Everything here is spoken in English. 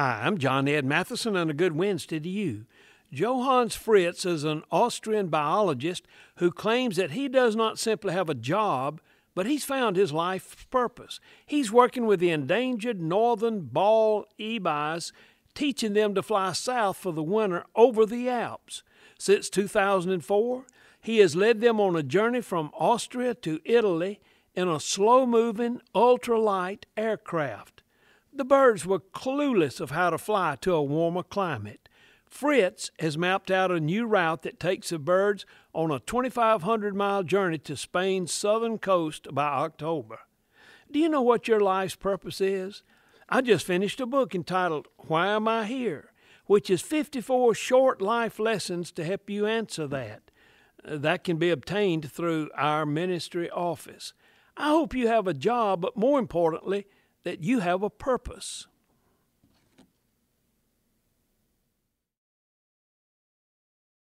Hi, I'm John Ed Mathison, and a good Wednesday to you. Johannes Fritz is an Austrian biologist who claims that he does not simply have a job, but he's found his life's purpose. He's working with the endangered northern bald ibis, teaching them to fly south for the winter over the Alps. Since 2004, he has led them on a journey from Austria to Italy in a slow moving, ultralight aircraft. The birds were clueless of how to fly to a warmer climate. Fritz has mapped out a new route that takes the birds on a 2,500 mile journey to Spain's southern coast by October. Do you know what your life's purpose is? I just finished a book entitled Why Am I Here? which is 54 short life lessons to help you answer that. That can be obtained through our ministry office. I hope you have a job, but more importantly, that you have a purpose.